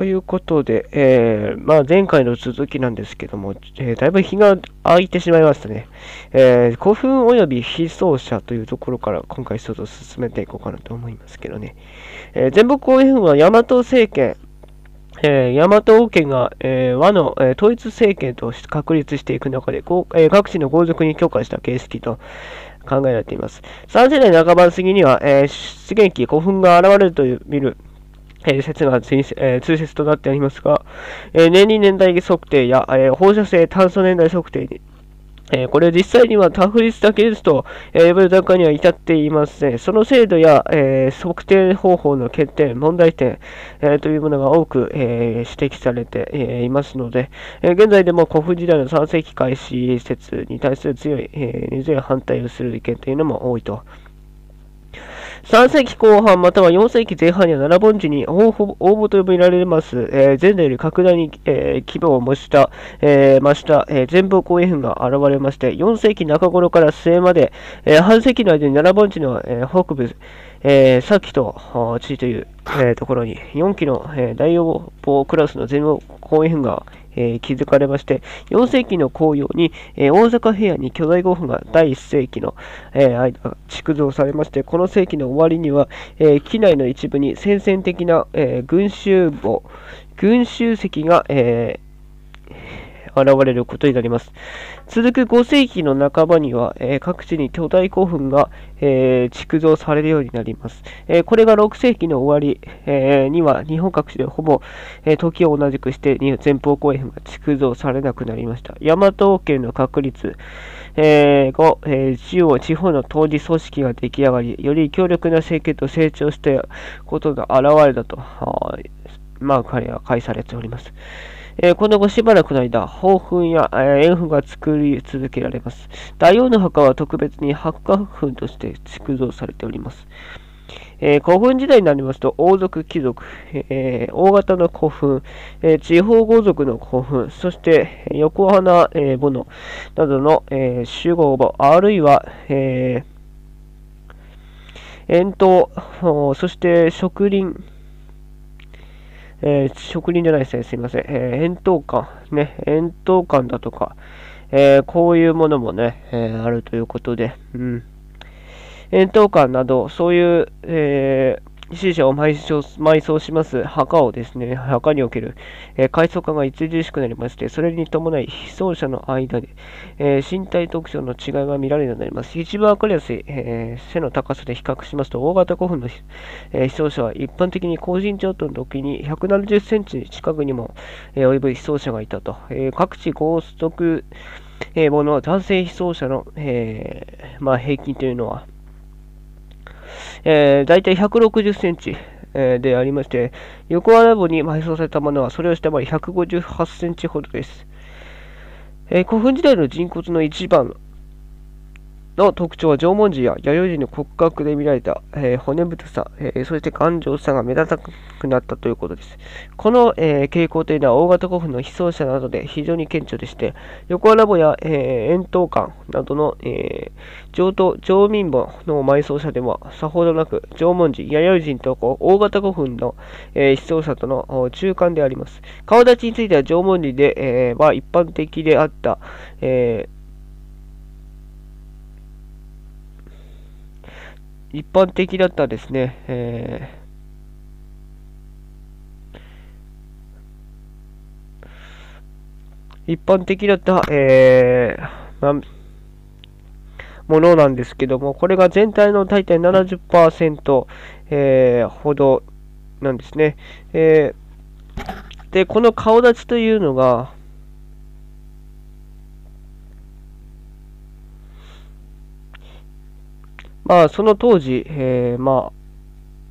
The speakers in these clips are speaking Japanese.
ということで、えー、まあ、前回の続きなんですけども、えー、だいぶ日が空いてしまいましたね。えー、古墳及び非走者というところから今回ちょっと進めていこうかなと思いますけどね。えー、全部公園は大和政権、えー、大和王権が、えー、和の、えー、統一政権と確立していく中で、こうえー、各地の豪族に許可した形式と考えられています。3世代半ば過ぎには、えー、出現期、古墳が現れるという見る、えー、説が、えー、通説となってありますが、えー、年輪年代測定や、えー、放射性炭素年代測定にえー、これ実際にはタフリスだけですと、えー、呼べる段階には至っていません。その精度や、えー、測定方法の欠点、問題点、えというものが多く、え指摘されて、えいますので、え現在でも古墳時代の3世紀開始説に対する強い、え根強い反対をする意見というのも多いと3世紀後半または4世紀前半には奈良盆地に応募と呼びられます、えー、前代より格段に、えー、規模を増した、えー、増した、えー、前方後円墳が現れまして、4世紀中頃から末まで、えー、半世紀の間に奈良盆地の、えー、北部、えー、さっきと地という、えー、ところに4期の、えー、大容法クラスの前方後円墳が、えー、築かれまして、4世紀の紅葉に、えー、大阪平野に巨大5分が第1世紀の、えー、間、築造されまして、この世紀の終わりには、えー、機内の一部に戦線的な、えー、群衆墓、群衆石が、えー現れることになります。続く5世紀の半ばには、えー、各地に巨大古墳が、えー、築造されるようになります。えー、これが6世紀の終わり、えには日本各地でほぼ、え時を同じくして前方後円墳が築造されなくなりました。大和王権の確立、え、後、え、中央、地方の当時組織が出来上がり、より強力な政権と成長したことが現れたと、まあ、彼は返されております。えー、この後しばらくの間、宝粉や、えー、円墳が作り続けられます。大王の墓は特別に八角墳として築造されております。えー、古墳時代になりますと、王族、貴族、えー、大型の古墳、えー、地方豪族の古墳、そして横穴、えー、墓のなどの、えー、集合墓、あるいは、えー、円筒、そして植林、えー、職人じゃないですね。すいません。えー、円筒管、ね、円筒管だとか、えー、こういうものもね、え、あるということで、うん。円筒管など、そういう、え、死者を埋葬埋葬します墓をですね、墓における、えー、階層化が著しくなりまして、それに伴い、被葬者の間で、えー、身体特徴の違いが見られるようになります。一番わかりやすい、えー、背の高さで比較しますと、大型古墳の、え、被葬者は一般的に高身長との時に170センチ近くにも、え、及ぶ被葬者がいたと。え、各地高速、えー、もの男性被葬者の、えまあ、平均というのは、えー、大体160センチ、えー、でありまして、横穴部に埋葬されたものはそれを下回り158センチほどです。えー、古墳時代の人骨の一番の特徴は縄文人や弥生人の骨格で見られた、えー、骨太さ、えー、そして頑丈さが目立たなくなったということです。この、えー、傾向というのは大型古墳の被葬者などで非常に顕著でして、横穴墓や、えー、円筒館などの、えー、上等、上民墓の埋葬者でもさほどなく、縄文人、弥生人と大型古墳の、えー、被葬者との中間であります。顔立ちについては縄文人で、えー、は一般的であった、えー一般的だったですね、えー、一般的だった、えー、まものなんですけども、これが全体の大体70%、えー、ほどなんですね。えー、で、この顔立ちというのが、まあ、その当時、えー、ま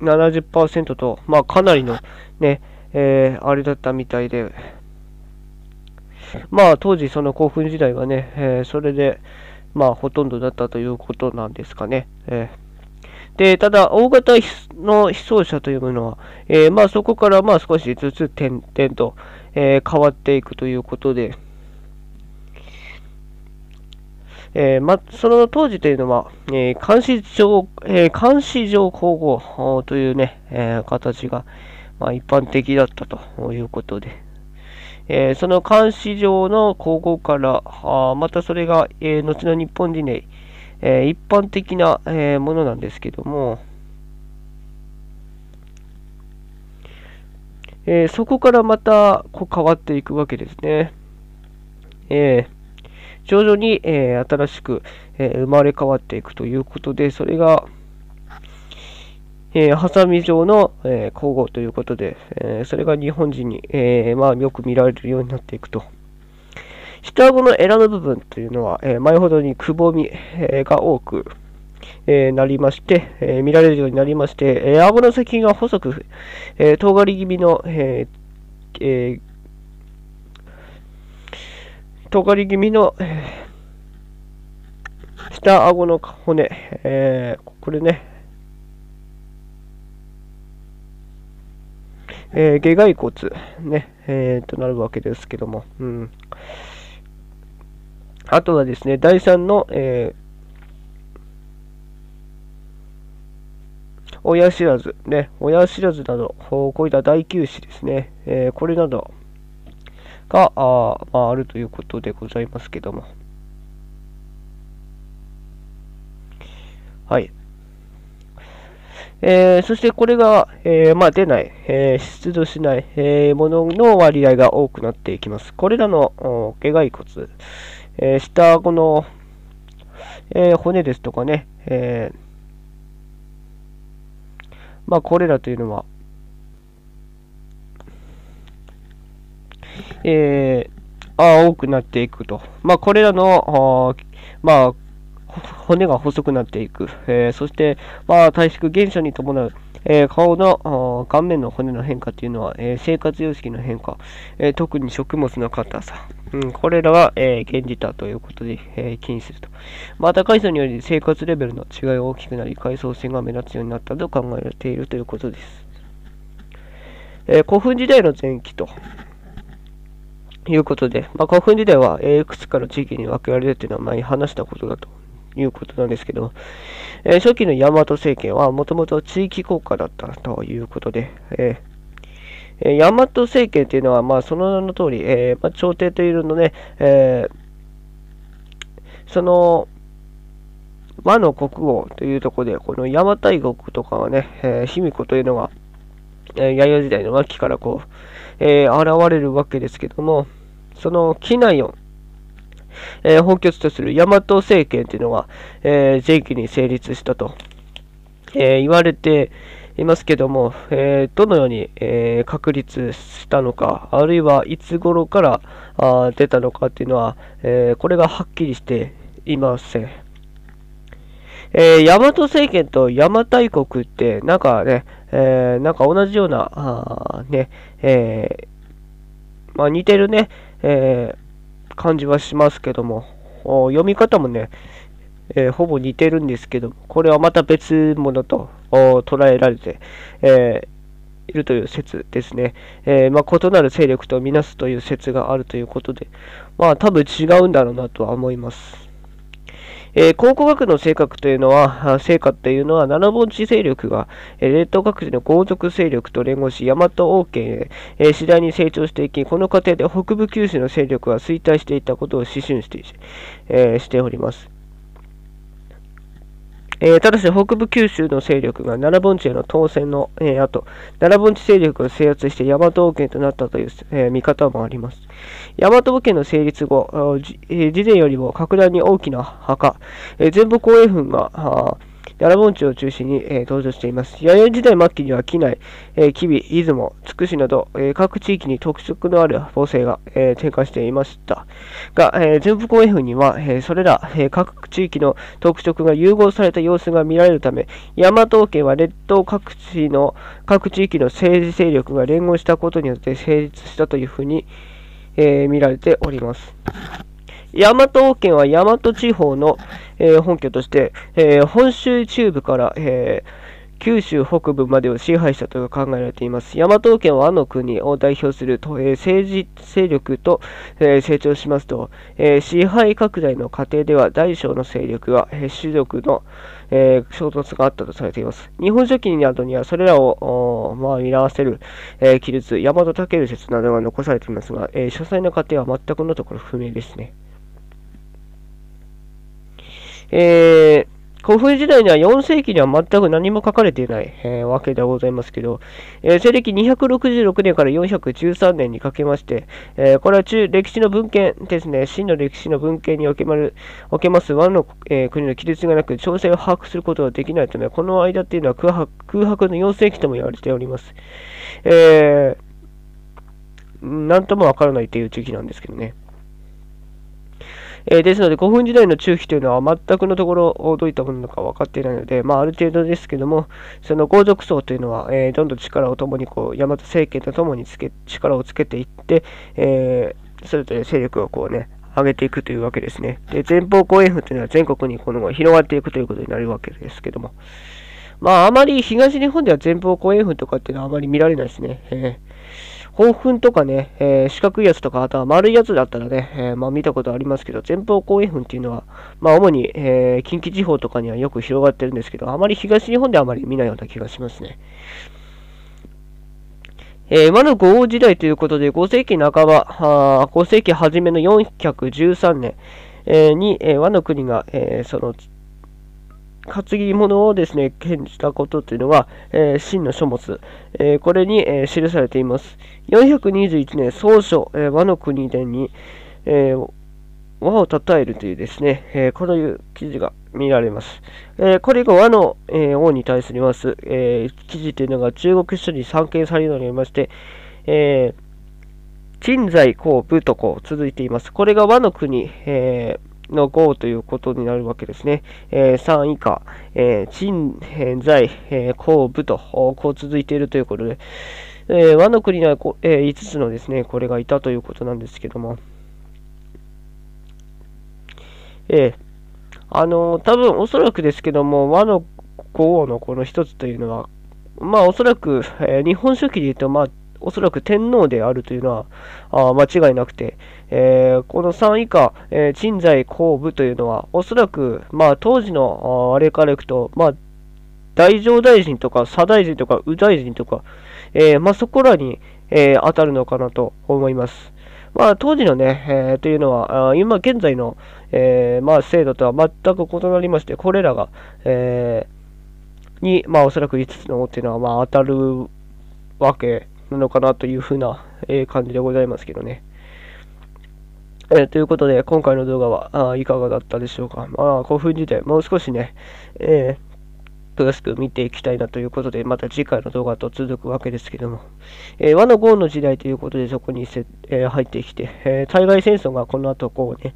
あ、70%と、まあ、かなりのね、えー、あれだったみたいで、まあ、当時、その興奮時代はね、えー、それで、まあ、ほとんどだったということなんですかね。えー、で、ただ、大型の被葬者というものは、えー、まあ、そこから、まあ、少しずつ点々と、え、変わっていくということで、えー、ま、その当時というのは、えー、監視上、えー、監視上皇后というね、えー、形が、まあ、一般的だったということで、えー、その監視上の皇后から、あまたそれが、えー、後の日本人で、えー、一般的な、えものなんですけども、えそこからまたこう変わっていくわけですね。え徐々に、え新しく、え生まれ変わっていくということで、それが、えー、ハサミ状の、えー、交互ということで、えー、それが日本人に、え、まあ、よく見られるようになっていくと。下顎のエラの部分というのは、え前ほどにくぼみ、えが多く、えなりまして、え見られるようになりまして、え顎の先が細く、え尖り気味の、ええ尖り気味の、え下顎の骨、えこれね、えー、下骸骨、ね、えー、となるわけですけども、うん。あとはですね、第3の、えー、親知らず、ね、親知らずなど、こういった大臼歯ですね、えー、これなどがあ,、まあ、あるということでございますけども。はい。えー、そしてこれが、えー、まあ、出ない、えー、出土しない、えものの割合が多くなっていきます。これらの下骸骨、え下顎の、え骨ですとかね、えまあ、これらというのは、えあ多くなっていくと。まあ、これらの、まあ、骨が細くなっていく。えー、そして、まあ、体縮減少に伴う、えー、顔の顔面の骨の変化というのは、えー、生活様式の変化、え特に食物の硬さ、うん、これらは、え現じたということで、え気にすると。また、海藻により生活レベルの違いが大きくなり、海藻線が目立つようになったと考えられているということです。え古墳時代の前期と、いうことで、まあ、古墳時代は、えいくつかの地域に分けられるというのは前に話したことだということなんですけど、えー、初期の大和政権はもともと地域国家だったということで、えー、大和政権というのは、まあ、その名の通り、えー、まあ、朝廷というのね、えその、和の国王というところで、この邪馬台国とかはね、え卑弥呼というのが、え、弥生時代の末期からこう、え現れるわけですけども、その機内をえー、本拠地とする大和政権というのが、えー、前期に成立したと、えー、言われていますけども、えどのように、え確立したのか、あるいはいつ頃からあ出たのかっていうのは、えこれがはっきりしていません。えー、大和政権と邪馬台国って、なんかね、えー、なんか同じような、あね、えー、まあ似てるね、えー感じはしますけども、読み方もね、えー、ほぼ似てるんですけども、これはまた別物と捉えられて、えー、いるという説ですね。えー、まあ、異なる勢力とみなすという説があるということで、まあ多分違うんだろうなとは思います。えー、考古学の性格というのは、成果というのは、七本地勢力が、えー、列島各地の豪族勢力と連合し、大和王権へ、えー、次第に成長していき、この過程で北部九州の勢力は衰退していったことを指針して,、えー、しております。えー、ただし北部九州の勢力が奈良盆地への当選の、えー、後、奈良盆地勢力を制圧して大和王権となったという、えー、見方もあります。大和王権の成立後、えー、事前よりも格段に大きな墓、えー、全部公営軍が、奈良盆地を中心に、えー、登場しています。弥生時代末期には機内、えー、吉備、出雲、つくしなど、えー、各地域に特色のある法制が、えー、展開していましたが、えー、全部公園府には、えー、それら、えー、各地域の特色が融合された様子が見られるため、大和王権は列島各地の各地域の政治勢力が連合したことによって成立したというふうに、えー、見られております。大和王権は大和地方の、えー、本拠として、えー、本州中部から、えー、九州北部までを支配したと考えられています。大和王権はあの国を代表すると、え、政治勢力と、え、成長しますと、え、支配拡大の過程では大小の勢力が、えー、種族の、え、衝突があったとされています。日本書紀などにはそれらを、まあ、見合わせる、えー、記述、大和武説などが残されていますが、えー、詳細な過程は全くのところ不明ですね。えー、古墳時代には4世紀には全く何も書かれていない、えー、わけでございますけど、えー、西暦266年から413年にかけまして、えー、これは中歴史の文献ですね、真の歴史の文献におけまるおけます和の、え国の記述がなく、調整を把握することができないため、この間っていうのは空白空白の4世紀とも言われております。えー、なんともわからないという時期なんですけどね。えー、ですので、古墳時代の中期というのは全くのところどういったものか分かっていないので、まあ、ある程度ですけども、その皇族層というのは、えー、どんどん力をともにこう、大和政権とともにつけ力をつけていって、えー、それぞれ勢力をこうね、上げていくというわけですね。で、前方後円墳というのは全国にこの広がっていくということになるわけですけども。まあ、あまり東日本では前方後円墳とかっていうのはあまり見られないですね。えー豊墳とかね、えー、四角いやつとか、あとは丸いやつだったらね、えー、まあ見たことありますけど、前方後円墳っていうのは、まあ主に、えー、近畿地方とかにはよく広がってるんですけど、あまり東日本ではあまり見ないような気がしますね。えー、和の豪王時代ということで、5世紀半ば、5世紀初めの413年、えー、に、えー、和の国が、えー、その担ぎ物をですね、献じたことというのが、えー、真の書物、えー、これに、えー、記されています。421年、総書、え、和の国伝に、え、和を称えるというですね、え、こういう記事が見られます。え、これが和の、え、王に対するます、え、記事というのが中国書に散見されるようになりまして、えー、鎮西、公、武とこう続いています。これが和の国、えーの5ということになるわけですね。えー、3以下、えー、陳、え在、えー、後部と、こう続いているということで、えー、和の国には、えー、5つのですね、これがいたということなんですけども、えー、あのー、多分おそらくですけども、和の五王のこの一つというのは、まあおそらく、えー、日本書紀で言うと、まあおそらく天皇であるというのはあ間違いなくて、えー、この3以下、えー、鎮西後部というのは、おそらく、まあ、当時のあれからいくと、まあ、大乗大臣とか、左大臣とか、右大臣とか、えー、まあ、そこらに、え、当たるのかなと思います。まあ、当時のね、えー、というのは、今現在の、えー、まあ、制度とは全く異なりまして、これらが、えー、に、まあ、おそらく5つのっていうのは、まあ、当たるわけなのかなというふうな、え、感じでございますけどね。えー、ということで、今回の動画はあいかがだったでしょうか。まあ、古墳時代、もう少しね、えー、詳しく見ていきたいなということで、また次回の動画と続くわけですけども、えー、和の豪の時代ということでそこにせ、えー、入ってきて、え、対外戦争がこの後こうね、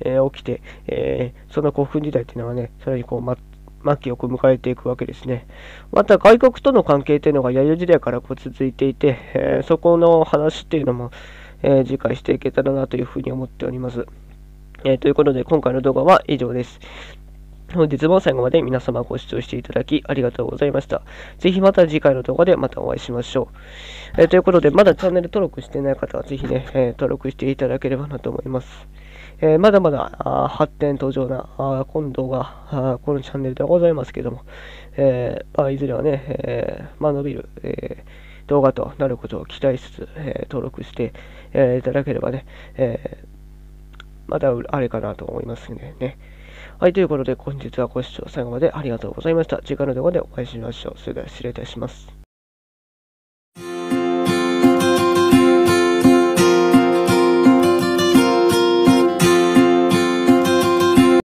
え、起きて、え、その古墳時代っていうのはね、さらにこう、ま、末期を迎えていくわけですね。また外国との関係というのが弥生時代からこう続いていて、えー、そこの話っていうのも、えー、次回していけたらなというふうに思っております。えー、ということで、今回の動画は以上です。本日も最後まで皆様ご視聴していただきありがとうございました。ぜひまた次回の動画でまたお会いしましょう。え、ということで、まだチャンネル登録していない方はぜひね、え、登録していただければなと思います。えー、まだまだ発展途上なあ今度がこのチャンネルではございますけども、えまあ、いずれはね、えまあ、伸びる、え動画となることを期待しつつ、え登録して、え、いただければね、え、またあれかなと思いますね。ねはい、ということで本日はご視聴最後までありがとうございました。次回の動画でお会いしましょう。それでは失礼いたします。